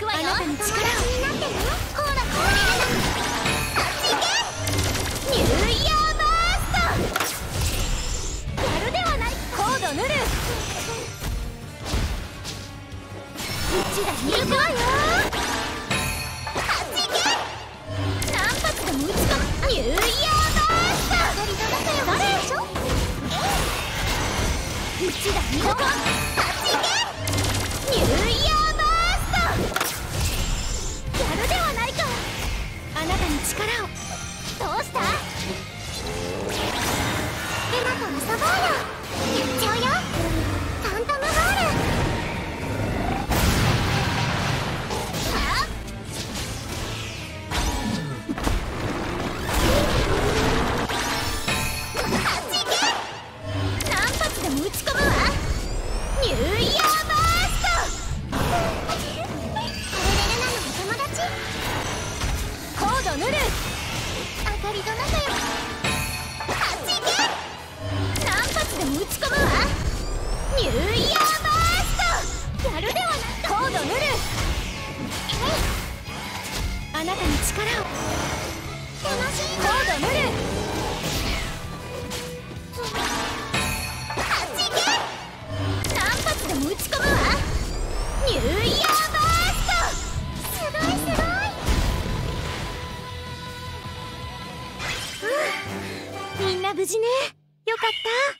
くわよあなたに力になってねほらこニューイヤーバーストやるではない。コードぬる。うちがいるわよちなたに力を。どうした？エマと遊ぼうよと仲良く走け。何発でも打ち込むわ。ニューイヤーバースト。やるではなくコードヌる。あなたに力を。楽しいコード無事ね。よかった。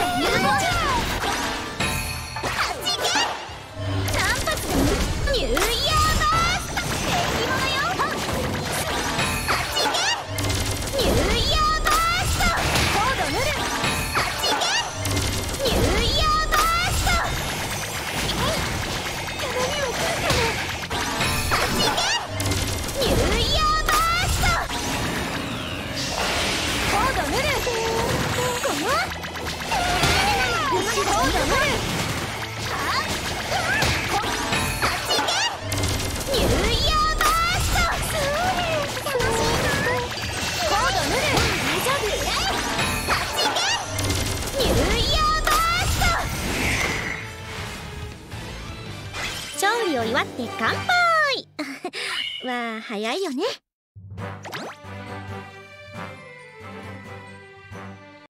を祝って乾杯。は早いよね。